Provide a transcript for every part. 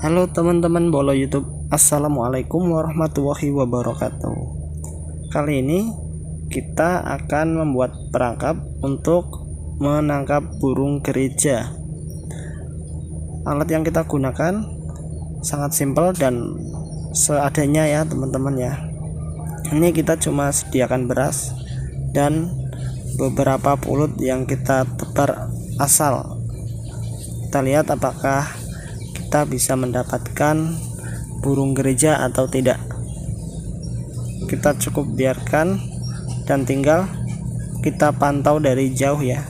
Halo teman-teman Bolo YouTube Assalamualaikum warahmatullahi wabarakatuh. Kali ini kita akan membuat perangkap untuk menangkap burung gereja. Alat yang kita gunakan sangat simpel dan seadanya ya teman-teman ya. Ini kita cuma sediakan beras dan beberapa pulut yang kita tebar asal. Kita lihat apakah kita bisa mendapatkan burung gereja atau tidak. Kita cukup biarkan dan tinggal kita pantau dari jauh ya.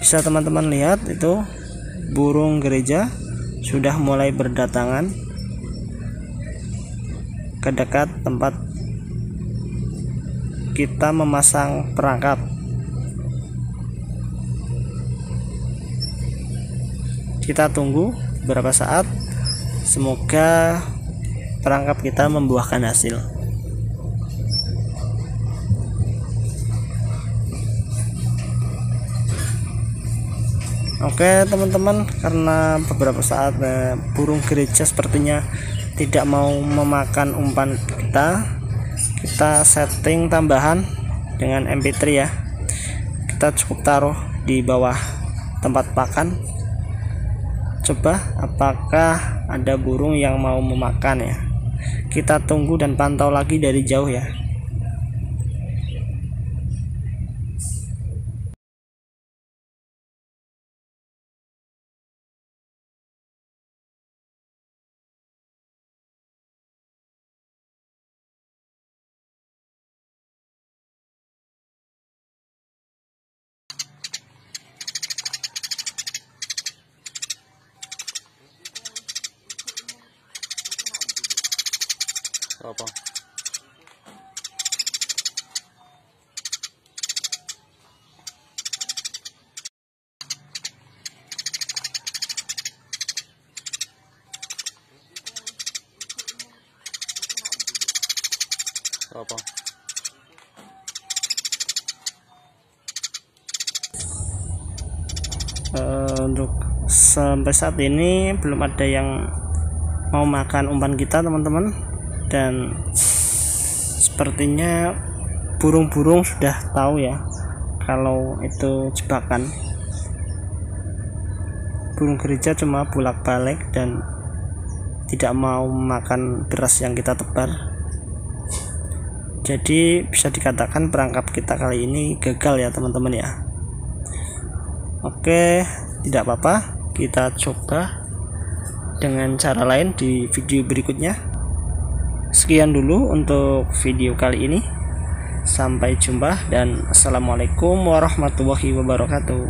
Bisa teman-teman lihat itu burung gereja sudah mulai berdatangan ke dekat tempat kita memasang perangkap kita tunggu beberapa saat. Semoga perangkap kita membuahkan hasil. Oke teman-teman karena beberapa saat eh, burung gereja sepertinya tidak mau memakan umpan kita kita setting tambahan dengan mp3 ya. Kita cukup taruh di bawah tempat pakan coba apakah ada burung yang mau memakan ya? Kita tunggu dan pantau lagi dari jauh ya Apa? Apa? uh, untuk sampai saat ini belum ada yang mau makan umpan kita teman-teman dan sepertinya burung-burung sudah tahu ya kalau itu jebakan burung gereja cuma bolak-balik dan tidak mau makan beras yang kita tebar jadi bisa dikatakan perangkap kita kali ini gagal ya teman-teman ya Oke, tidak apa-apa. Kita coba dengan cara lain di video berikutnya. Sekian dulu untuk video kali ini. Sampai jumpa dan assalamualaikum warahmatullahi wabarakatuh.